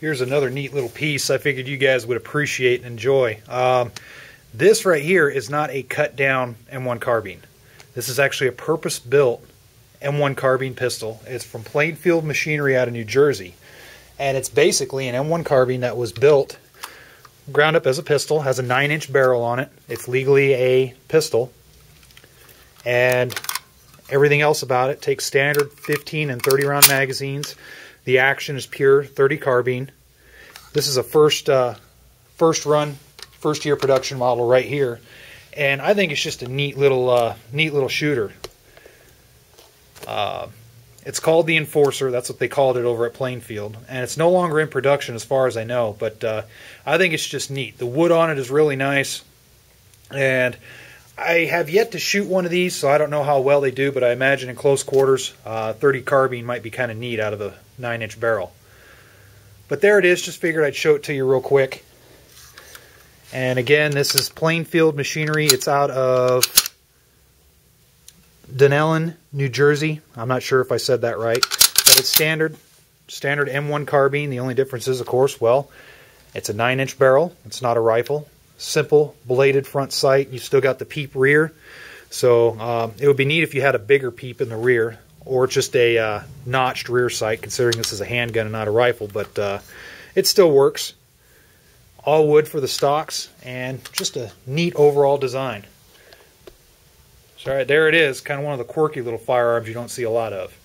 here's another neat little piece I figured you guys would appreciate and enjoy. Um, this right here is not a cut down M1 carbine. This is actually a purpose built M1 carbine pistol. It's from Plainfield Machinery out of New Jersey. And it's basically an M1 carbine that was built, ground up as a pistol, has a 9 inch barrel on it. It's legally a pistol. And everything else about it takes standard 15 and 30 round magazines. The action is pure 30 carbine. This is a first uh, first run, first year production model right here, and I think it's just a neat little uh, neat little shooter. Uh, it's called the Enforcer. That's what they called it over at Plainfield, and it's no longer in production as far as I know. But uh, I think it's just neat. The wood on it is really nice, and I have yet to shoot one of these, so I don't know how well they do. But I imagine in close quarters, uh, 30 carbine might be kind of neat out of a nine inch barrel. But there it is, just figured I'd show it to you real quick. And again, this is Plainfield Machinery. It's out of Dunellen, New Jersey. I'm not sure if I said that right, but it's standard, standard M1 carbine. The only difference is, of course, well, it's a 9-inch barrel. It's not a rifle. Simple bladed front sight. You still got the peep rear. So um, it would be neat if you had a bigger peep in the rear or just a uh, notched rear sight, considering this is a handgun and not a rifle, but uh, it still works. All wood for the stocks, and just a neat overall design. So right, there it is, kind of one of the quirky little firearms you don't see a lot of.